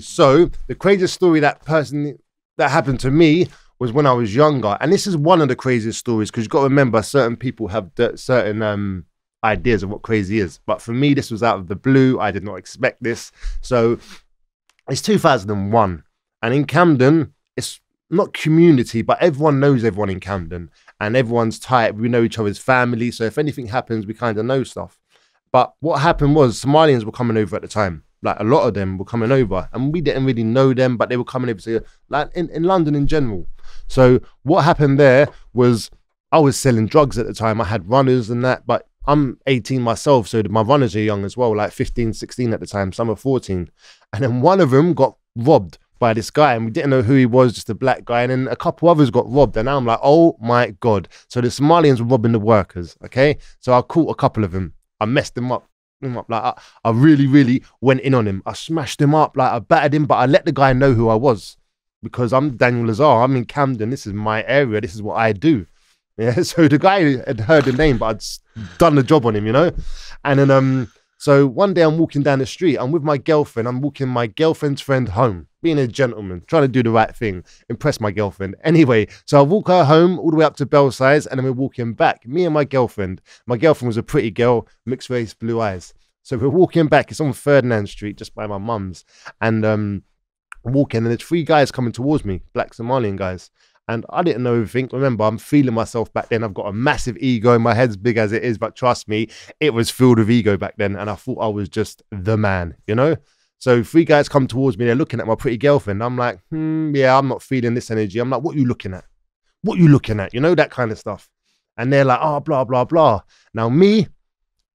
So the craziest story that person that happened to me was when I was younger, and this is one of the craziest stories because you've got to remember certain people have certain um, ideas of what crazy is. But for me, this was out of the blue. I did not expect this. So it's 2001, and in Camden, it's not community, but everyone knows everyone in Camden, and everyone's tight. We know each other's family, so if anything happens, we kind of know stuff. But what happened was Somalians were coming over at the time. Like a lot of them were coming over, and we didn't really know them, but they were coming over to like in, in London in general. So what happened there was I was selling drugs at the time. I had runners and that, but I'm 18 myself, so my runners are young as well, like 15, 16 at the time. Some are 14. And then one of them got robbed by this guy, and we didn't know who he was, just a black guy. And then a couple others got robbed, and now I'm like, oh my god! So the Somalians were robbing the workers. Okay, so I caught a couple of them. I messed them up. Him up like I, I really, really went in on him. I smashed him up, like I battered him, but I let the guy know who I was because I'm Daniel Lazar. I'm in Camden. This is my area. This is what I do. Yeah. So the guy had heard the name, but I'd done the job on him, you know. And then um, so one day I'm walking down the street. I'm with my girlfriend. I'm walking my girlfriend's friend home, being a gentleman, trying to do the right thing, impress my girlfriend. Anyway, so I walk her home all the way up to Belsize, and then we're walking back. Me and my girlfriend. My girlfriend was a pretty girl, mixed race, blue eyes. So we're walking back. It's on Ferdinand Street, just by my mum's, and um, walking, and there's three guys coming towards me, black Somalian guys. And I didn't know everything. Remember, I'm feeling myself back then. I've got a massive ego. My head's big as it is, but trust me, it was filled with ego back then. And I thought I was just the man, you know? So three guys come towards me. They're looking at my pretty girlfriend. I'm like, hmm, yeah, I'm not feeling this energy. I'm like, what are you looking at? What are you looking at? You know, that kind of stuff. And they're like, oh, blah, blah, blah. Now, me,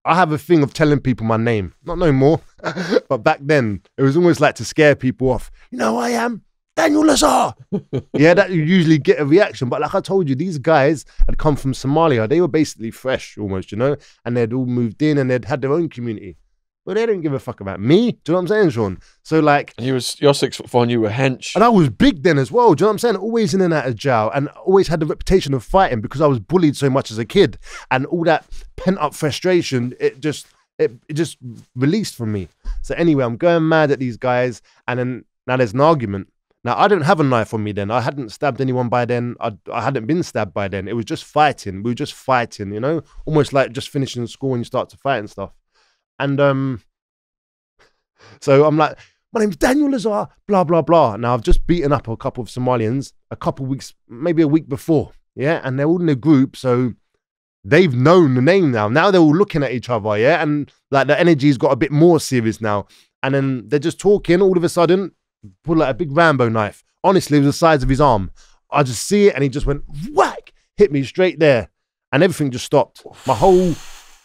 I have a thing of telling people my name. Not no more. but back then, it was almost like to scare people off. You know who I am? Daniel Lazar. yeah, that you usually get a reaction. But like I told you, these guys had come from Somalia. They were basically fresh almost, you know, and they'd all moved in and they'd had their own community. But they didn't give a fuck about me. Do you know what I'm saying, Shaun? So like you was you're six foot four and you were hench. and I was big then as well. Do you know what I'm saying? Always in and out of jail and always had the reputation of fighting because I was bullied so much as a kid. And all that pent up frustration, it just it, it just released from me. So anyway, I'm going mad at these guys, and then now there's an argument. Now I don't have a knife on me then. I hadn't stabbed anyone by then. I, I hadn't been stabbed by then. It was just fighting. We were just fighting, you know, almost like just finishing school and you start to fight and stuff. And um, so I'm like, my name's Daniel Lazar, blah blah blah. Now I've just beaten up a couple of Somalians a couple weeks, maybe a week before, yeah, and they're all in a group, so they've known the name now. Now they're all looking at each other, yeah, and like the energy's got a bit more serious now. And then they're just talking. All of a sudden, pull out a big Rambo knife. Honestly, it was the size of his arm. I just see it, and he just went whack, hit me straight there, and everything just stopped. My whole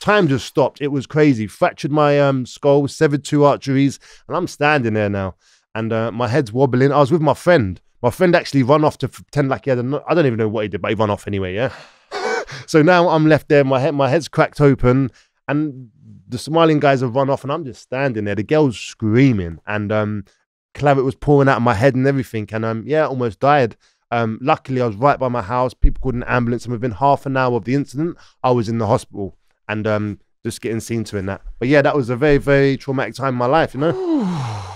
time just stopped. It was crazy. Fractured my um skull, severed two arteries, and I'm standing there now, and uh, my head's wobbling. I was with my friend. My friend actually run off to pretend like he had a. I don't even know what he did, but he run off anyway. Yeah. so now I'm left there. My head, my head's cracked open, and the smiling guys have run off, and I'm just standing there. The girl's screaming, and um, claret was pouring out of my head and everything, and um, yeah, almost died. Um, luckily, I was right by my house. People called an ambulance, and within half an hour of the incident, I was in the hospital and um, just getting seen to in that. But yeah, that was a very, very traumatic time in my life, you know.